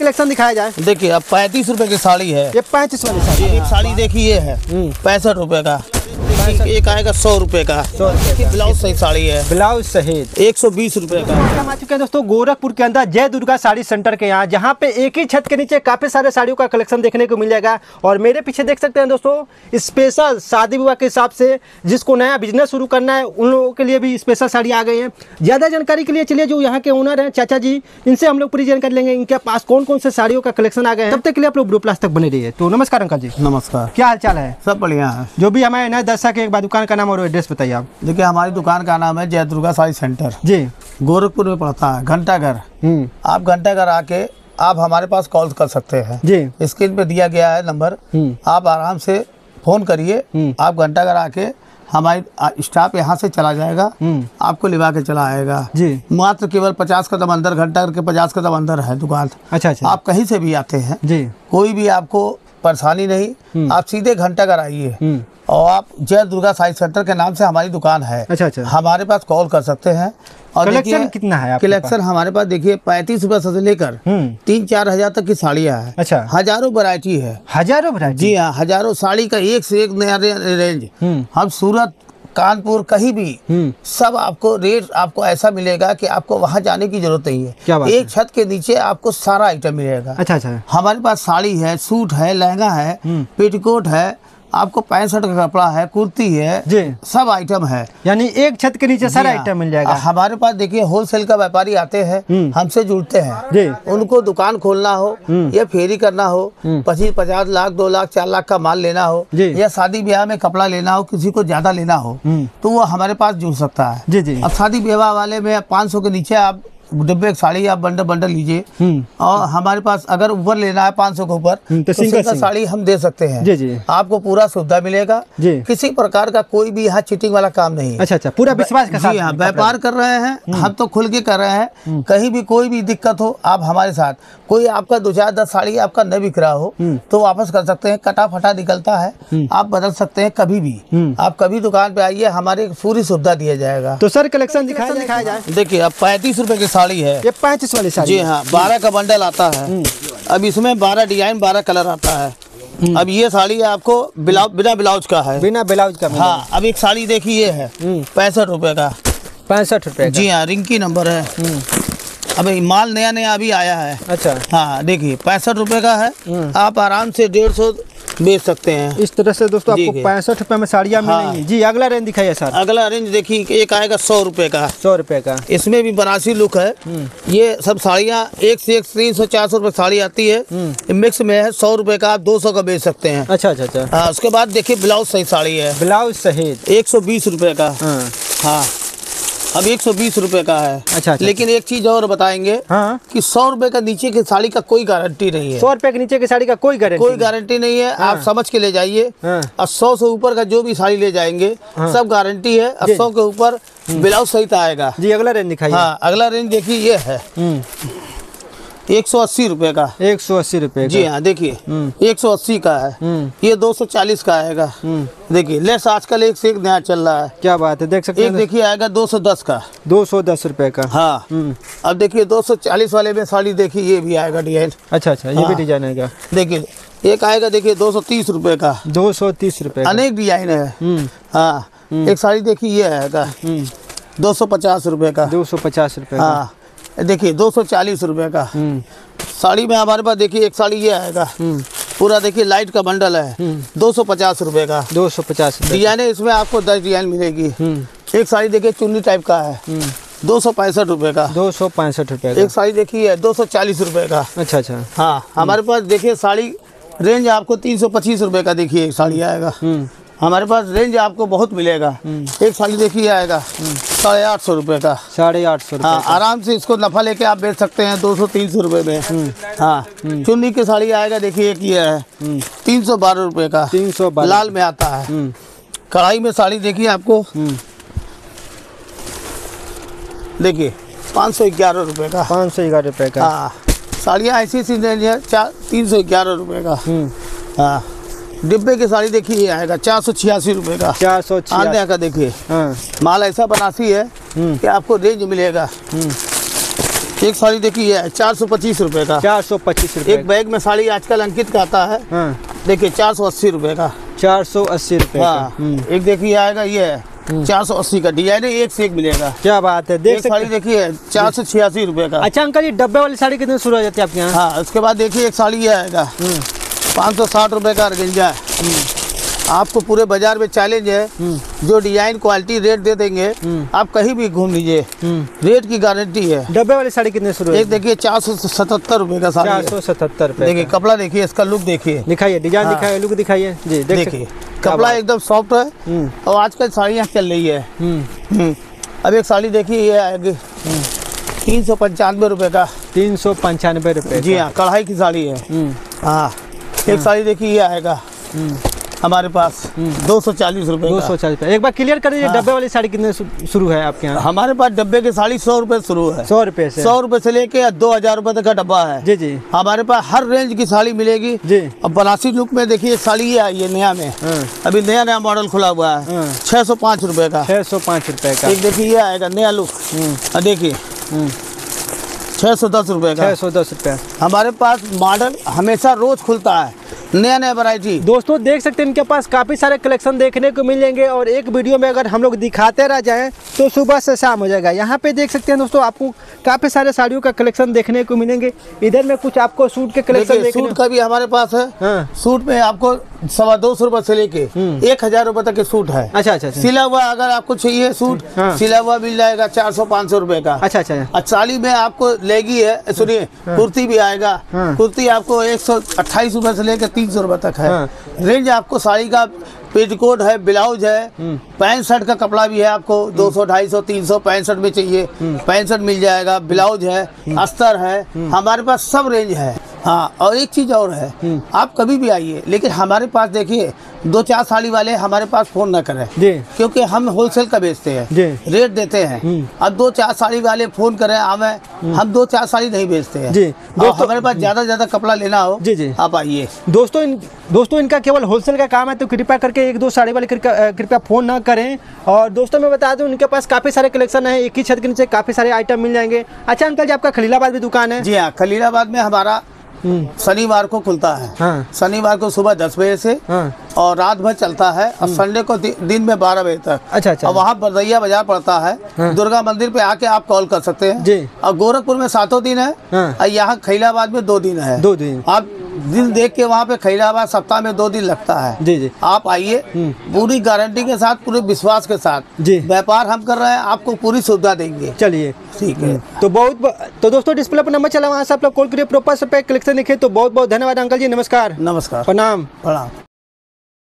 Collection दिखाया जाए। देखिए अब पैंतीस रुपए की साड़ी है। ये पैंतीस वाली साड़ी साड़ी देखिए ये है। हम्म। पैंसठ रुपए का। देखिए, एक आएगा सौ रुपए का। सौ ब्लाउज सही साड़ी है। ब्लाउज सहित। एक सौ बीस रूपए का। हम आ चुके हैं दोस्तों गोरखपुर के अंदर जय दुर्गा साड़ी सेंटर के यहाँ जहाँ पे एक ही छत के नीचे काफ़ी सारे साड़ियों का कलेक्शन देखने को मिल जाएगा। और मेरे पीछे देख सकते हैं दोस्तों स्पेशल शादी विवाह के हिसाब से जिसको नया बिज़नेस शुरू करना है उन लोगों के लिए भी स्पेशल साड़ी आ गई है। ज़्यादा जानकारी के लिए चलिए जो यहाँ के ओनर है चाचा जी इनसे हम लोग पूरी जानकारी लेंगे। इनके पास कौन कौन से साड़ियों का कलेक्शन आ गए हैं। तब तक के लिए आप लोग ब्लू प्लास तक बने रहिए। तो नमस्कार अंकल जी। नमस्कार। क्या हाल चाल है? सब बढ़िया है। जो भी हमारे नए दर्शक है एक बार दुकान का नाम और एड्रेस बताइए आप। देखिए हमारी दुकान का नाम है जय दुर्गा साड़ी सेंटर। जी। गोरखपुर में पड़ता है घंटाघर। हम्म। आप घंटाघर आके आप हमारे पास कॉल कर सकते हैं। जी। स्क्रीन पे दिया गया है नंबर। हम्म। आप आराम से फ़ोन करिए। हम्म। आप घंटाघर आके हमारी स्टाफ यहाँ से चला जाएगा। आपको लिवा के चला आएगा। जी। मात्र केवल पचास कदम अंदर घंटा के पचास कदम अंदर है दुकान। अच्छा अच्छा। आप कहीं से भी आते हैं जी। कोई भी आपको परेशानी नहीं आप सीधे घंटा घर आइए। हम्म। और आप जय दुर्गा साइंस सेंटर के नाम से हमारी दुकान है। अच्छा अच्छा। हमारे पास कॉल कर सकते हैं। और कलेक्शन कितना है कलेक्शन हमारे पास देखिए पैंतीस रूपए से लेकर हम्म। तीन चार हज़ार तक की साड़ियाँ हैं। अच्छा। हज़ारों वैरायटी है। हज़ारों वैरायटी जी हाँ हज़ारों साड़ी का एक से एक नया रेंज हम्म। हम सूरत कानपुर कहीं भी हम्म। सब आपको रेट आपको ऐसा मिलेगा कि आपको वहाँ जाने की ज़रूरत नहीं है। क्या बात एक छत के नीचे आपको सारा आइटम मिलेगा। अच्छा अच्छा। हमारे पास साड़ी है सूट है लहंगा है हम्म। पेटीकोट है आपको पैंसठ का कपड़ा है कुर्ती है जी। सब आइटम है। यानी एक छत के नीचे सारा हाँ। आइटम मिल जाएगा। हमारे पास देखिए होलसेल का व्यापारी आते हैं हम्म। हमसे जुड़ते हैं। जी। उनको दुकान खोलना हो हम्म। या फेरी करना हो हम्म। पच्चीस पचास लाख दो लाख चार लाख का माल लेना हो या शादी ब्याह में कपड़ा लेना हो किसी को ज़्यादा लेना हो तो वो हमारे पास जुड़ सकता है। जी जी। अब शादी विवाह वाले में पाँच सौ के नीचे आप डिब्बे की साड़ी आप बंडल बंडल लीजिए। हम्म। और हमारे पास अगर ऊपर लेना है पाँच सौ के ऊपर हम्म, तो तो। साड़ी हम दे सकते हैं। जी जी। आपको पूरा सुविधा मिलेगा। जी। किसी प्रकार का कोई भी यहाँ चीटिंग वाला काम नहीं है। अच्छा अच्छा पूरा विश्वास के साथ जी हाँ व्यापार कर। रहे हैं हम तो खुल के कर रहे हैं। कहीं भी कोई भी दिक्कत हो आप हमारे साथ। कोई आपका दो चार दस साड़ी आपका न बिक रहा हो हम्म। तो वापस कर सकते हैं। कटा फटा निकलता है। आप बदल सकते हैं कभी भी। हम्म। आप कभी दुकान पे आइए हमारी पूरी सुविधा दिया जाएगा। तो सर कलेक्शन दिखाया दिखाया जाए। देखिए अब पैंतीस रुपए की साड़ी है। ये पैंतीस वाली साड़ी जी हाँ। बारह का बंडल आता है। अब इसमें बारह डिज़ाइन बारह कलर आता है। अब ये साड़ी आपको ब्लाउज बिना ब्लाउज का है। बिना ब्लाउज का हाँ अब एक साड़ी देखिए ये है। हम्म। पैंसठ रुपए का। पैंसठ रुपए जी हाँ रिंकी नंबर है। हम्म। अब ये माल नया नया अभी आया है। अच्छा। हाँ देखिए पैंसठ रुपए का है। हम्म। आप आराम से डेढ़ सौ बेच सकते हैं। इस तरह से दोस्तों आपको पैंसठ रुपए में साड़ियाँ हाँ। मिलेंगी। जी अगला रेंज दिखाइए सर। अगला रेंज देखिए एक आएगा सौ रुपए का। सौ रुपए का। इसमें भी बनारसी लुक है। हम्म। ये सब साड़ियाँ एक से एक तीन सौ चार सौ रुपए साड़ी आती है। हम्म। मिक्स में है सौ रुपए का आप दो सौ का बेच सकते हैं। अच्छा अच्छा अच्छा। हाँ उसके बाद देखिए ब्लाउज सही साड़ी है। ब्लाउज सहित। एक सौ बीस रुपए का। हाँ। हाँ। अब एक सौ बीस रूपए का है। अच्छा, अच्छा। लेकिन एक चीज़ और बताएँगे हाँ। कि सौ रुपये का नीचे की साड़ी का कोई गारंटी नहीं है। सौ रुपये के नीचे की साड़ी का कोई गारंटी कोई गारंटी नहीं है। आप समझ के ले जाइए। हाँ। और सौ से ऊपर का जो भी साड़ी ले जाएँगे सब गारंटी है। और सौ के ऊपर ब्लाउज सहित आएगा। जी अगला रेंज दिखाइए। हाँ अगला रेंज देखिए ये है। हम्म। एक सौ अस्सी रुपए का। एक सौ अस्सी रुपए जी हाँ देखिए हम्म। एक सौ अस्सी का है। हम्म। ये दो सौ चालीस का आएगा। हम्म। देखिए लेस आजकल एक से एक नया चल रहा है। क्या बात है देख सकते एक हैं। देखिए आएगा दो सौ दस का। दो सौ दस रुपए का। हाँ। अब देखिए दो सौ चालीस वाले में साड़ी देखिए ये भी आएगा डिज़ाइन। अच्छा अच्छा ये भी हाँ। डिज़ाइन आएगा। देखिए एक आएगा देखिए दो सौ तीस रुपए का। दो सौ तीस रुपए अनेक डिज़ाइन है। हाँ। एक साड़ी देखिए ये आएगा। दो सौ पचास रुपए का। दो सौ पचास रुपए का। हाँ। देखिए दो सौ चालीस रुपए का। हम्म। साड़ी में हमारे पास देखिए एक साड़ी ये आएगा। हम्म। पूरा देखिए लाइट का बंडल है। हम्म। दो सौ पचास रुपए का। दो सौ पचास डिज़ाइन है इसमें आपको दस डिज़ाइन मिलेगी। हम्म। एक साड़ी देखिए चुन्नी टाइप का है। दो सौ पैंसठ रुपए का। दो सौ पैंसठ रुपए एक साड़ी देखिए दो सौ चालीस रुपए का। अच्छा अच्छा। हाँ हमारे पास देखिए साड़ी रेंज आपको तीन सौ पच्चीस रुपए का देखिए एक साड़ी आएगा। हमारे पास रेंज आपको बहुत मिलेगा। एक साड़ी देखिए आएगा। साढ़े आठ सौ रुपये का। साढ़े आठ सौ हाँ आराम से इसको नफा लेके आप बेच सकते हैं दो सौ तीन सौ रुपये में। हाँ चुन्नी की साड़ी आएगा देखिए एक ये है। हम्म। तीन सौ बारह रुपये का। तीन सौ बारह। लाल में आता है। हम्म। कढ़ाई में साड़ी देखिए आपको। हम्म। देखिए पाँच सौ ग्यारह रुपये का। पाँच सौ ग्यारह रुपए का। हाँ साड़ियाँ ऐसी ऐसी रेंज है चार तीन सौ ग्यारह रुपये का। हम्म। हाँ। डिब्बे की साड़ी देखिए ये आएगा चार सौ छियासी रुपये का। चार सौ आंध्या का देखिए। हाँ। माल ऐसा बनासी है हम्म। कि आपको रेंज मिलेगा। हम्म। एक साड़ी देखिए चार सौ पच्चीस रुपए का। चार सौ पच्चीस एक बैग में साड़ी आजकल अंकित का आता है। हाँ। देखिए चार सौ अस्सी रुपए का। चार सौ अस्सी रुपये हाँ। हम्म, एक देखिए आएगा ये है चार सौ अस्सी का। डिज़ाइन एक से एक मिलेगा। क्या बात है देख एक साड़ी देखिए चार सौ छियासी रुपए का। अच्छा अंकल ये डब्बे वाली साड़ी कितने शुरू हो जाती है आपके यहाँ? हाँ उसके बाद देखिए एक साड़ी ये आएगा। पाँच सौ साठ रुपए का अर्गेंजा है। आपको पूरे बाज़ार में चैलेंज है। जो डिज़ाइन क्वालिटी रेट दे देंगे आप कहीं भी घूम लीजिए। हम्म। रेट की गारंटी है। डब्बे वाली साड़ी कितने शुरू एक देखिए चार सौ सतहत्तर रुपए का साड़ी चार सौ सतहत्तर रुपये देखिए कपड़ा देखिए इसका लुक देखिए। दिखाइए डिज़ाइन हाँ। दिखाइए लुक दिखाइए। जी देखिए कपड़ा एकदम सॉफ्ट है। हम्म, और आजकल साड़ियाँ चल रही है। हम्म, हम्म। अब एक साड़ी देखिए ये आएगी। तीन सौ पंचानवे रुपए का। तीन सौ पंचानवे रुपये जी हाँ कढ़ाई की साड़ी है। हम्म, हाँ। एक साड़ी देखिए ये आएगा। हम्म, हमारे पास दो सौ चालीस रुपए दो सौ चालीस एक बार क्लियर कर दीजिए डब्बे वाली साड़ी कितने शुरू है आपके यहाँ? हमारे पास डब्बे की साड़ी सौ रुपए शुरू है। सौ रुपये से। सौ रुपए से लेके दो हज़ार रुपए तक का डब्बा है। जी जी। हमारे पास हर रेंज की साड़ी मिलेगी। जी। अब बनासी लुक में देखिए साड़ी ये आई है नया में। हाँ। अभी नया नया मॉडल खुला हुआ है। हाँ। छह सौ पाँच का। छः सौ पाँच रुपये का। एक देखिए ये आएगा नया लुक हम्म, देखिए। छह सौ दस रुपये का। छः सौ दस रुपये। हमारे पास मॉडल हमेशा रोज खुलता है। नया नया वैरायटी दोस्तों देख सकते हैं इनके पास काफ़ी सारे कलेक्शन देखने को मिल जाएँगे और एक वीडियो में अगर हम लोग दिखाते रह जाएँ तो सुबह से शाम हो जाएगा। यहाँ पे देख सकते हैं दोस्तों आपको काफ़ी सारे साड़ियों का कलेक्शन देखने को मिलेंगे। इधर में कुछ आपको सूट के कलेक्शन सूट का भी हमारे पास है। हाँ। सूट में आपको सवा दो सौ रुपए से लेके एक हज़ार रूपए तक के सूट है। अच्छा अच्छा अच्छा। सिला हुआ अगर आपको चाहिए सूट हाँ। सिला हुआ मिल जाएगा चार सौ पाँच सौ रुपए का। अच्छा अच्छा और साड़ी में आपको लेगी है सुनिए कुर्ती भी आएगा। हाँ। कुर्ती आपको एक सौ अट्ठाईस रुपए से लेकर तीन सौ रुपए तक है हाँ। रेंज आपको साड़ी का पेटीकोट है ब्लाउज है हम्म। पैंट शर्ट का कपड़ा भी है आपको दो सौ ढाई सौ तीन सौ पैंट शर्ट में चाहिए हम्म। पैंट शर्ट मिल जाएगा ब्लाउज है अस्तर है हम्म। हमारे पास सब रेंज है हाँ और एक चीज़ और है। हम्म। आप कभी भी आइए लेकिन हमारे पास देखिए दो चार साड़ी वाले हमारे पास फ़ोन ना करें। क्योंकि हम होलसेल का बेचते हैं रेट देते हैं। हम्म। अब दो चार साड़ी वाले फ़ोन करें हमें हम दो चार साड़ी नहीं बेचते हैं। जी, और दोस्तों- हमारे पास ज़्यादा ज़्यादा कपड़ा लेना हो जी, जी। आप आइए। दोस्तों इन दोस्तों इनका केवल होलसेल का काम है तो कृपया करके एक दो साड़ी वाले कृपया फ़ोन ना करें। और दोस्तों मैं बता दूँ इनके पास काफ़ी सारे कलेक्शन है एक ही छत के नीचे काफ़ी सारे आइटम मिल जाएँगे। अच्छा अंकल जी आपका खलीलाबाद भी दुकान है? जी हाँ खलीलाबाद में हमारा हम्म, शनिवार को खुलता है। हाँ। शनिवार को सुबह दस बजे से हाँ। और रात भर चलता है और संडे को दि- दिन में बारह बजे तक। अच्छा अच्छा। और वहाँ बरदैया बाज़ार पड़ता है। हाँ। दुर्गा मंदिर पे आके आप कॉल कर सकते हैं। जी। और गोरखपुर में सातों दिन है हाँ। और यहाँ खैलाबाद में दो दिन है। दो दिन। आप दिन देख के वहाँ पे खैराबा सप्ताह में दो दिन लगता है। जी जी। आप आइए पूरी गारंटी के साथ पूरे विश्वास के साथ। जी। व्यापार हम कर रहे हैं आपको पूरी सुविधा देंगे। चलिए। ठीक है। तो बहुत तो दोस्तों डिस्प्ले पर नंबर चला वहाँ से आप लोग कॉल करिए प्रॉपर से पे कलेक्शन लिखे तो बहुत बहुत धन्यवाद अंकल जी नमस्कार। नमस्कार। प्रणाम। प्रणाम।